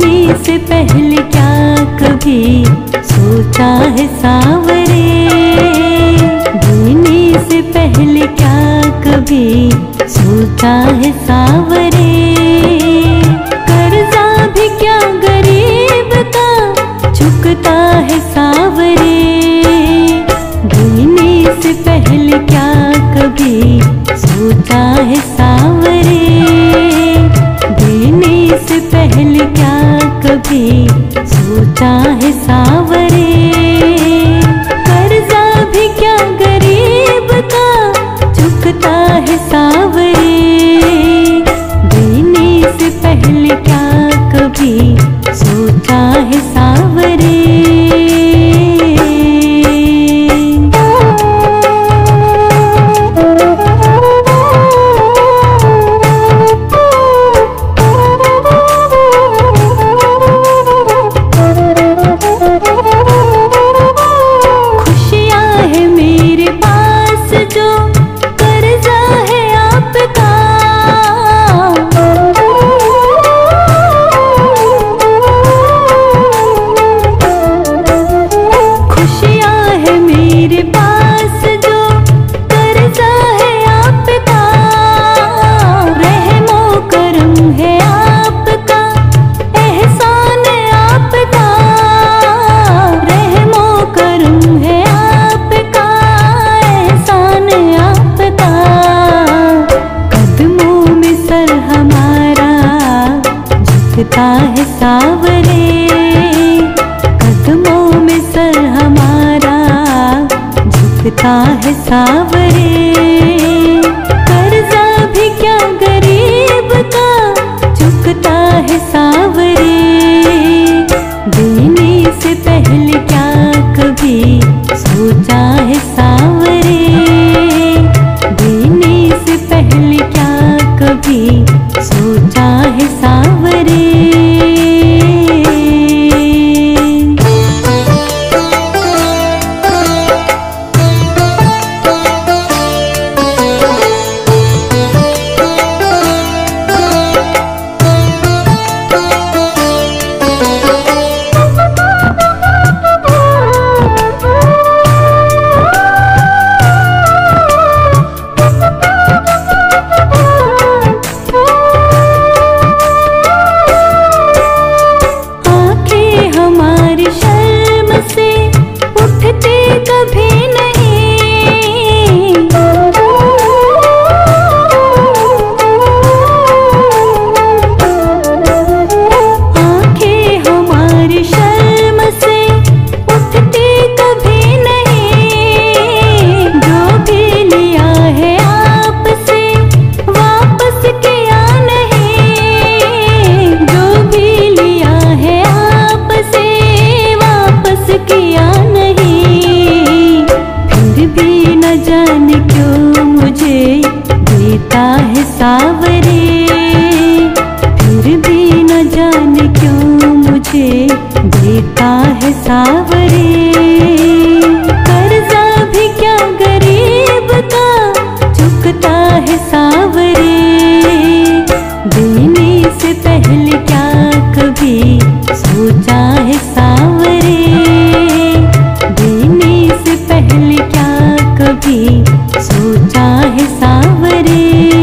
सोने से पहले क्या कभी सोचा है सावरे? जीने से पहले क्या कभी सोचा है सावरे? कर्जा भी क्या गरीब का चुकता है सावरे? जीने से पहले क्या कभी सोचा है सावरे कभी सोचा हिसाब झुकता है सावरे। देता है सावरे। कर्जा भी क्या गरीब का चुकता है सावरे। देने से पहले क्या कभी सोचा है सावरे? देने से पहले क्या कभी सोचा है सावरे?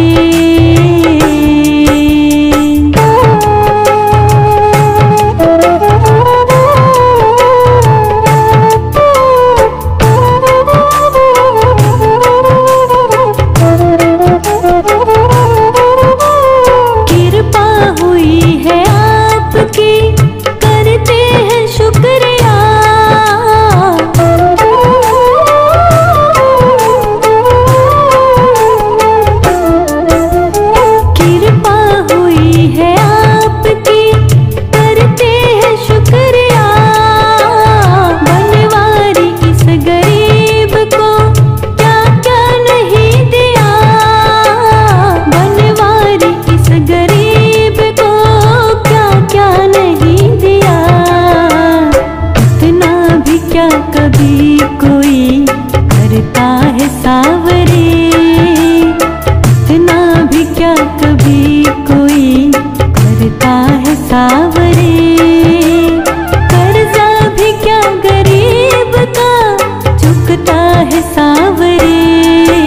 भी क्या कभी कोई करता है सावरे? करता भी क्या गरीब का झुकता है सावरे?